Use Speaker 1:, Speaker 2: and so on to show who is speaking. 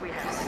Speaker 1: We have.